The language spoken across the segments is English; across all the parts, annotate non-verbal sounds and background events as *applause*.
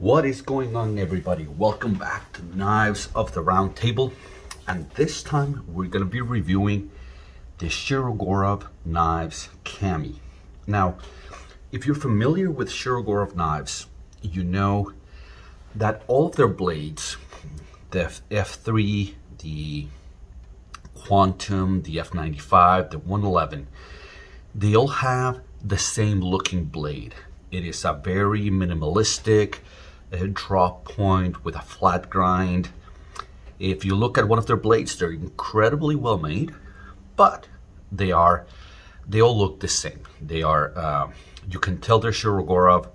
What is going on everybody? Welcome back to Knives of the Round Table. And this time we're gonna be reviewing the Shirogorov Knives Kami. Now, if you're familiar with Shirogorov knives, you know that all of their blades, the F3, the Quantum, the F95, the 111, they all have the same looking blade. It is a very minimalistic drop point with a flat grind. If you look at one of their blades, they're incredibly well made, but they are, they all look the same. They are, uh, you can tell they're Shirogorov.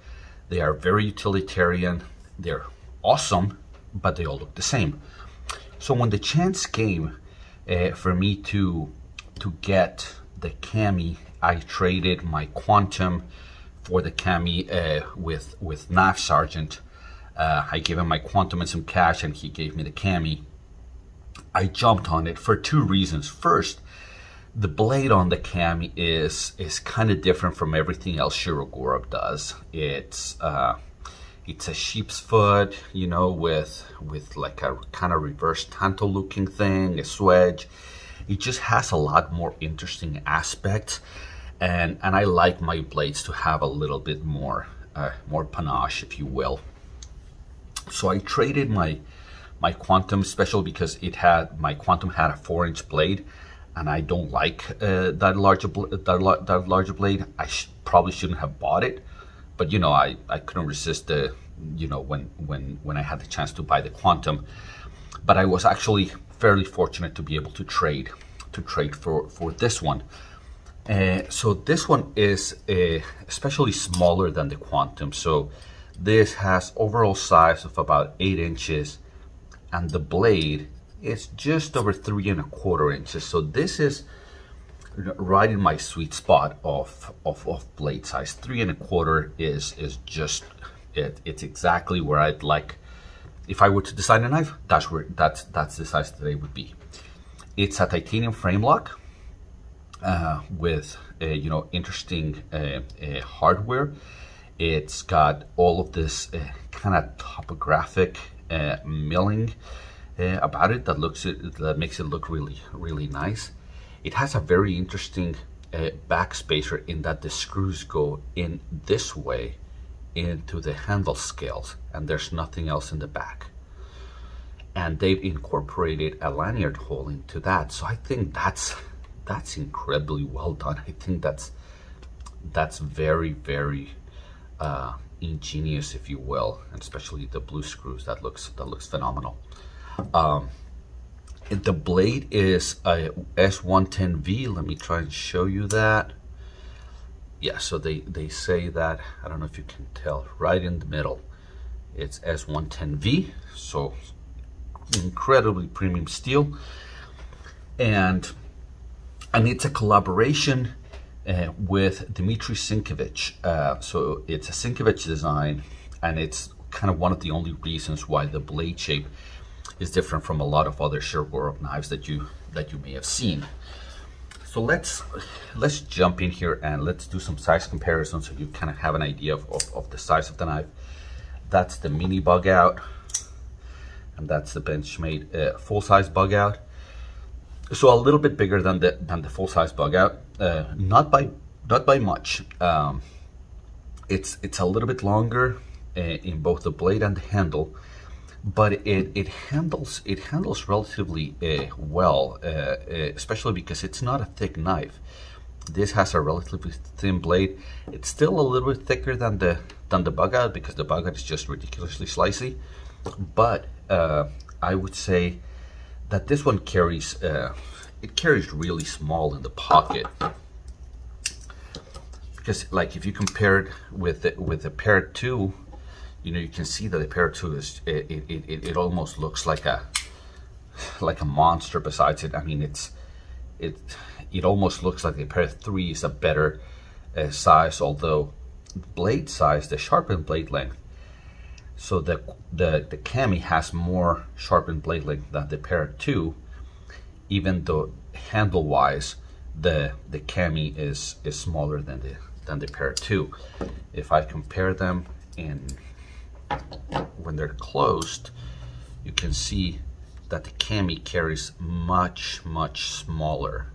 They are very utilitarian. They're awesome, but they all look the same. So when the chance came uh, for me to to get the Kami, I traded my Quantum for the Kami uh, with with Knife Sergeant. Uh, I gave him my Quantum and some cash, and he gave me the Kami. I jumped on it for two reasons. First, the blade on the Kami is is kind of different from everything else Shirogorov does. It's uh, it's a sheep's foot, you know, with with like a kind of reverse tanto looking thing, a swedge. It just has a lot more interesting aspects, and and I like my blades to have a little bit more uh, more panache, if you will. So I traded my my Quantum Special because it had my Quantum had a four inch blade and I don't like uh, that larger that, that larger blade. I sh probably shouldn't have bought it, but you know I, I couldn't resist the you know when when when I had the chance to buy the Quantum. But I was actually fairly fortunate to be able to trade to trade for for this one. Uh, so this one is uh, especially smaller than the Quantum. So this has overall size of about eight inches, and the blade is just over three and a quarter inches. So this is right in my sweet spot of, of, of blade size. Three and a quarter is, is just, it, it's exactly where I'd like, if I were to design a knife, that's where, that's, that's the size that it would be. It's a titanium frame lock uh, with, uh, you know, interesting uh, uh hardware. It's got all of this uh, kind of topographic uh, milling uh, about it that looks it that makes it look really really nice. It has a very interesting uh, back spacer in that the screws go in this way into the handle scales and there's nothing else in the back. And they've incorporated a lanyard hole into that. So I think that's that's incredibly well done. I think that's that's very very uh, ingenious, if you will, and especially the blue screws. That looks that looks phenomenal. Um, the blade is a S110V. Let me try and show you that. Yeah, so they, they say that, I don't know if you can tell, right in the middle. It's S110V, so incredibly premium steel. And, and it's a collaboration uh, with Dimitri Sinkevich. Uh, so it's a Sinkevich design, and it's kind of one of the only reasons why the blade shape is different from a lot of other Shirogorov knives that you that you may have seen. So let's let's jump in here and let's do some size comparison so you kind of have an idea of, of, of the size of the knife. That's the mini bug out and that's the Benchmade uh, full-size bug out. So a little bit bigger than the than the full-size bug out, uh, not by not by much. Um, it's it's a little bit longer uh, in both the blade and the handle but it, it handles it handles relatively uh, well, uh, uh, especially because it's not a thick knife. This has a relatively thin blade. It's still a little bit thicker than the than the bug out because the bug out is just ridiculously slicey. But I would say that this one carries it carries really small in the pocket because like if you compare it with the, with the Para 2 you know, you can see that the Para 2 is, it, it, it, it almost looks like a, like a monster besides it. I mean, it's, it, it almost looks like the Para 3 is a better uh, size, although blade size, the sharpened blade length, so the, the, the Kami has more sharpened blade length than the Para 2, even though handle-wise, the, the Kami is, is smaller than the, than the Para 2. If I compare them in when they're closed, you can see that the Kami carries much, much smaller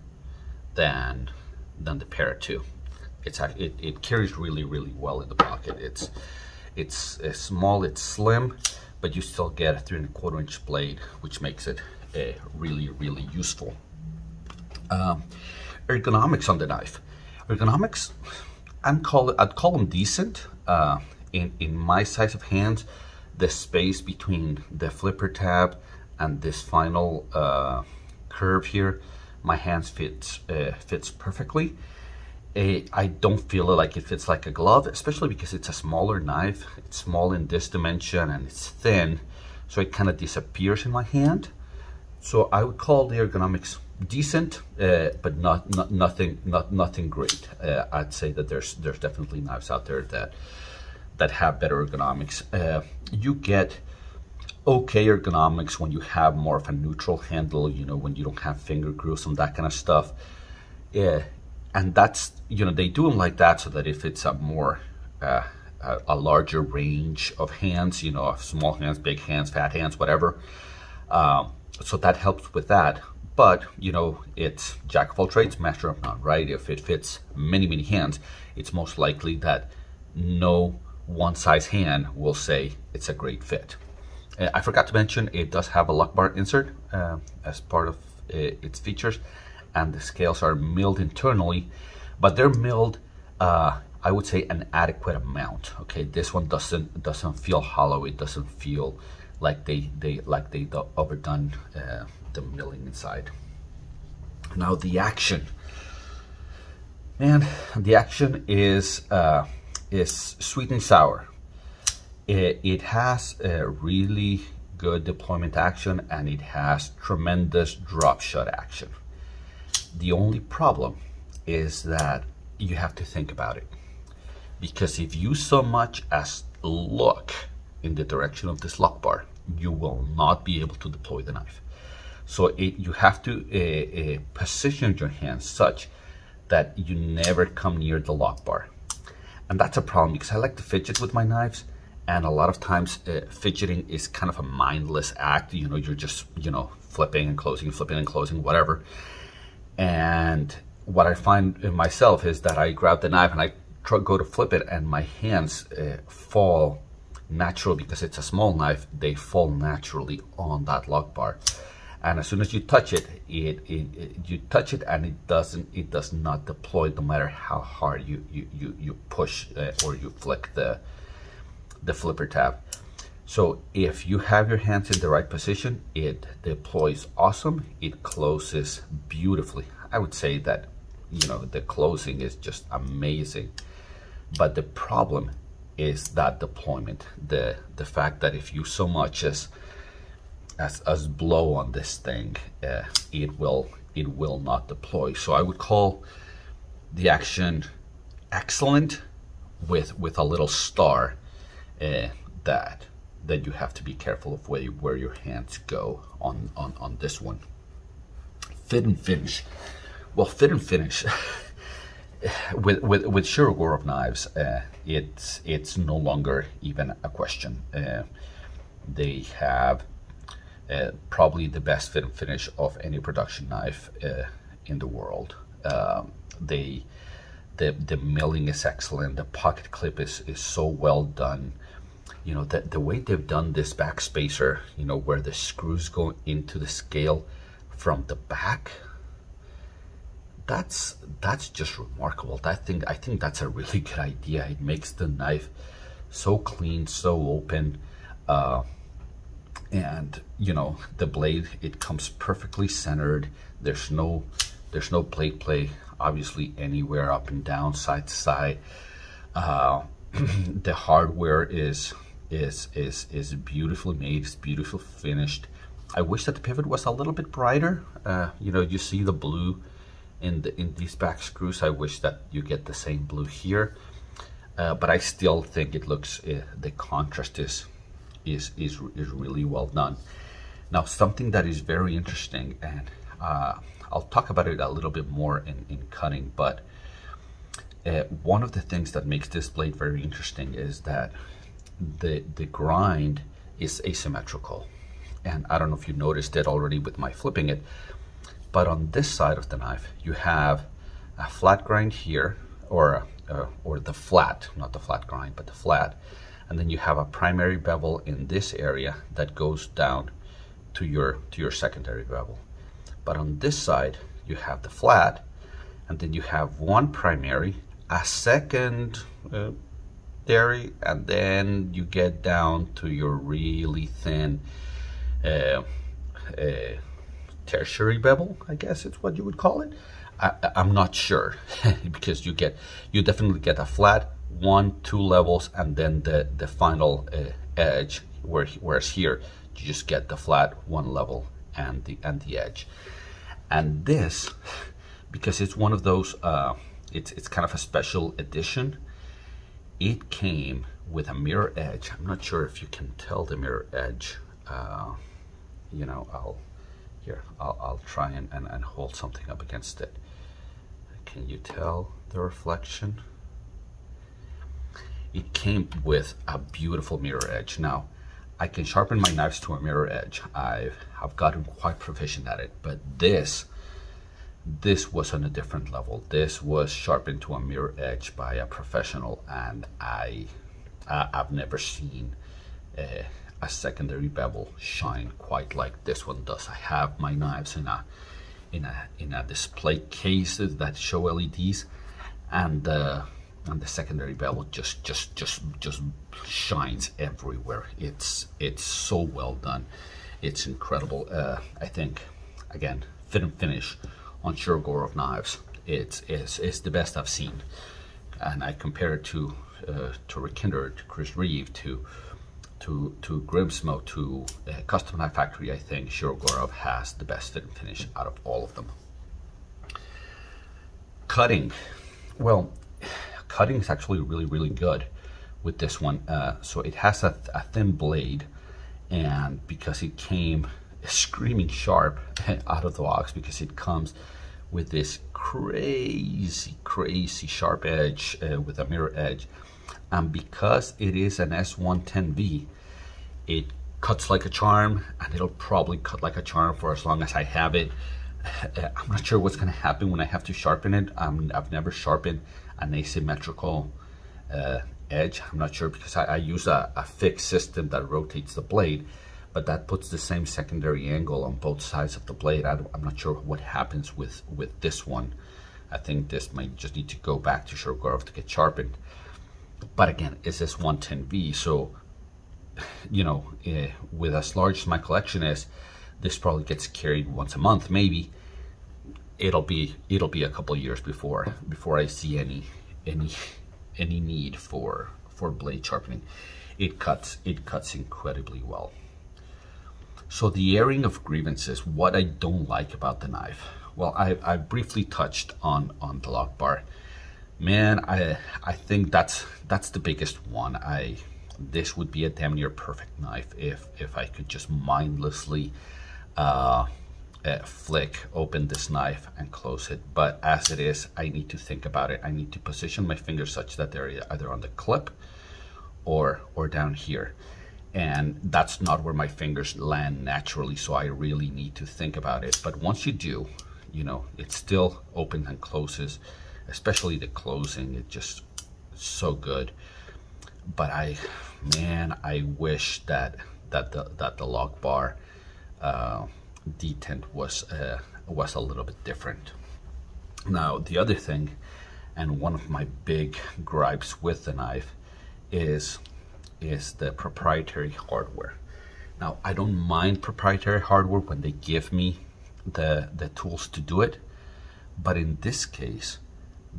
than, than the Para 2. It's, it, it carries really, really well in the pocket. It's, it's, small, it's slim, but you still get a three and a quarter inch blade, which makes it really, really useful. Um, ergonomics on the knife. Ergonomics, I'd call, it, I'd call them decent. Uh, in, in my size of hands, the space between the flipper tab and this final uh, curve here, my hands fits, uh, fits perfectly. I don't feel like it fits like a glove, especially because it's a smaller knife. It's small in this dimension and it's thin, so it kind of disappears in my hand. So I would call the ergonomics decent, uh, but not, not nothing not nothing great. Uh, I'd say that there's there's definitely knives out there that that have better ergonomics. Uh, you get okay ergonomics when you have more of a neutral handle, you know, when you don't have finger grooves and that kind of stuff. Yeah, and that's you know they do them like that so that if it's a more uh, a, a, larger range of hands, you know, small hands, big hands, fat hands, whatever. Um, so that helps with that. But you know, it's jack of all trades, master of none, right? If it fits many many hands, it's most likely that no one size hand will say it's a great fit. Uh, I forgot to mention it does have a lock bar insert uh, as part of uh, its features and the scales are milled internally, but they're milled, uh, I would say an adequate amount. Okay, this one doesn't doesn't feel hollow. It doesn't feel like they they like they overdone uh, the milling inside. Now the action, man, the action is uh, is sweet and sour. It, it has a really good deployment action and it has tremendous drop shot action. The only problem is that you have to think about it. Because if you so much as look in the direction of this lock bar, you will not be able to deploy the knife. So it, you have to uh, uh, position your hand such that you never come near the lock bar. And that's a problem because I like to fidget with my knives and a lot of times uh, fidgeting is kind of a mindless act. You know, you're just, you know, flipping and closing, flipping and closing, whatever. And what I find in myself is that I grab the knife and I go to flip it and my hands uh, fall naturally because it's a small knife, they fall naturally on that lock bar. And as soon as you touch it, it, it, it, you touch it and it doesn't it does not deploy no matter how hard you you you, you push uh, or you flick the the flipper tab. So if you have your hands in the right position it deploys awesome. It closes beautifully. I would say that you know the closing is just amazing but the problem is that deployment the the fact that if you so much as as, as blow on this thing, uh, it will it will not deploy. So I would call the action excellent with with a little star uh, that that you have to be careful of where, you, where your hands go on, on, on this one. Fit and finish. Well, fit and finish. *laughs* with with with Shirogorov knives, uh, it's it's no longer even a question. Uh, they have uh, probably the best fit and finish of any production knife uh, in the world. Um, they, the the milling is excellent. The pocket clip is is so well done. You know the the way they've done this back spacer. You know where the screws go into the scale from the back. That's that's just remarkable. That thing I think that's a really *laughs* good idea. It makes the knife so clean, so open. Uh, and you know the blade it comes perfectly centered there's no there's no blade play obviously anywhere up and down side to side uh, *clears throat* the hardware is is is is beautifully made it's beautifully finished I wish that the pivot was a little bit brighter uh, you know you see the blue in the in these back screws I wish that you get the same blue here uh, but I still think it looks uh, the contrast is is, is, is really well done. Now, something that is very interesting, and uh, I'll talk about it a little bit more in, in cutting, but uh, one of the things that makes this blade very interesting is that the, the grind is asymmetrical. And I don't know if you noticed it already with my flipping it, but on this side of the knife, you have a flat grind here, or, uh, or the flat, not the flat grind, but the flat. And then you have a primary bevel in this area that goes down to your, to your secondary bevel. But on this side, you have the flat, and then you have one primary, a second uh, dairy, and then you get down to your really thin uh, uh, tertiary bevel, I guess it's what you would call it. I, am not sure *laughs* because you get you definitely get a flat one two levels and then the the final uh, edge where whereas here you just get the flat one level and the and the edge and this because it's one of those uh, it's it's kind of a special edition it came with a mirror edge I'm not sure if you can tell the mirror edge uh, you know I'll here. I'll, I'll try and, and, and hold something up against it. Can you tell the reflection? It came with a beautiful mirror edge. Now I can sharpen my knives to a mirror edge. I've, I've gotten quite proficient at it but this this was on a different level. This was sharpened to a mirror edge by a professional and I, I have never seen uh, a secondary bevel shine quite like this one does. I have my knives in a in a in a display case that show LEDs, and uh, and the secondary bevel just just just just shines everywhere. It's it's so well done. It's incredible. Uh, I think again fit and finish on Shirogorov knives. It's, it's it's the best I've seen, and I compare it to uh, to Rick Hinderer, to Chris Reeve, to to to Grimsmo to uh, Custom Factory, I think Shirogorov has the best fit and finish out of all of them. Cutting, well, cutting is actually really really good with this one. Uh, so it has a, a, thin blade, and because it came *laughs* screaming sharp *laughs* out of the box, because it comes with this crazy crazy sharp edge uh, with a mirror edge and because it is an S110V it cuts like a charm and it'll probably cut like a charm for as long as I have it. *sighs* I'm not sure what's gonna happen when I have to sharpen it. Um, I've never sharpened an asymmetrical uh, edge. I'm not sure because I, I use a, a fixed system that rotates the blade but that puts the same secondary angle on both sides of the blade. I am not sure what happens with with this one. I think this might just need to go back to Shirogorov to get sharpened but again, it's this 110V, so, you know, uh, with as large as my collection is, this probably gets carried once a month, maybe. It'll be it'll be a couple years before before I see any any any need for for blade sharpening. It cuts it cuts incredibly well. So the airing of grievances, what I don't like about the knife. Well, I, I briefly touched on on the lock bar man i i think that's that's the biggest one. I this would be a damn near perfect knife if if i could just mindlessly uh, uh, flick open this knife and close it. But as it is i need to think about it. I need to position my fingers such that they're either on the clip or or down here. And that's not where my fingers land naturally so i really need to think about it. But once you do you know it still opens and closes especially the closing it just so good. But i man i wish that that the that the lock bar uh, detent was uh, was a little bit different. Now the other thing and one of my big gripes with the knife is is the proprietary hardware. Now i don't mind proprietary hardware when they give me the the tools to do it but in this case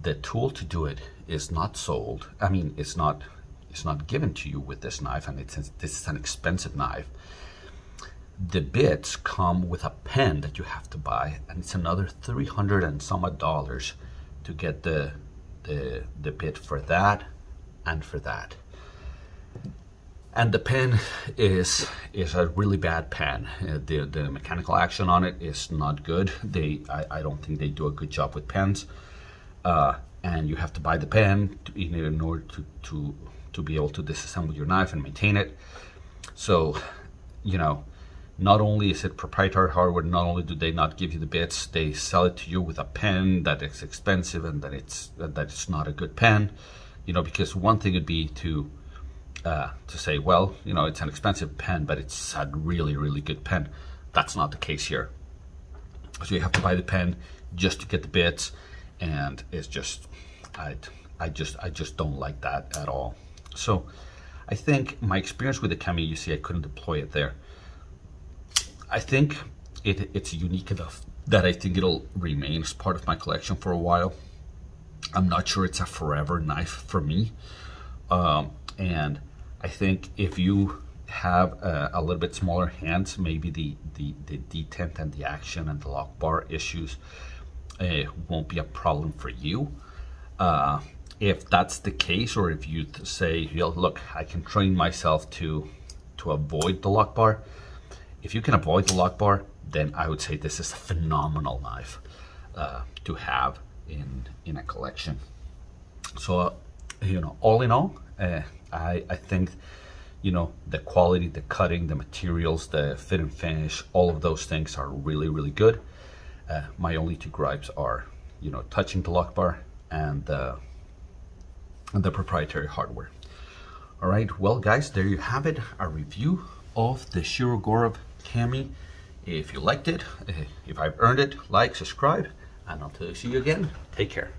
the tool to do it is not sold. I mean, it's not it's not given to you with this knife, and it's this is an expensive knife. The bits come with a pen that you have to buy, and it's another three hundred and some odd dollars to get the the the bit for that and for that. And the pen is is a really bad pen. Uh, the the mechanical action on it is not good. They I, I don't think they do a good job with pens uh, and you have to buy the pen to, in order to, to, to be able to disassemble your knife and maintain it. So, you know, not only is it proprietary hardware, not only do they not give you the bits, they sell it to you with a pen that is expensive and that it's that it's not a good pen. You know, because one thing would be to uh, to say, well, you know, it's an expensive pen, but it's a really, really good pen. That's not the case here. So you have to buy the pen just to get the bits, and it's just, I, I just, I just don't like that at all. So I think my experience with the Kami, you see, I couldn't deploy it there. I think it, it's unique enough that I think it'll remain as part of my collection for a while. I'm not sure it's a forever knife for me. Um, and I think if you have a, a, little bit smaller hands, maybe the, the, the detent and the action and the lock bar issues won't be a problem for you. Uh, if that's the case, or if you say, look, I can train myself to, to avoid the lock bar, if you can avoid the lock bar, then I would say this is a phenomenal knife uh, to have in, in a collection. So, you know, all in all, uh, I, I think, you know, the quality, the cutting, the materials, the fit and finish, all of those things are really, really good. Uh, my only two gripes are, you know, touching the lock bar and, uh, and the proprietary hardware. All right, well, guys, there you have it, a review of the Shirogorov Kami. If you liked it, if I've earned it, like, subscribe, and until I see you again, take care.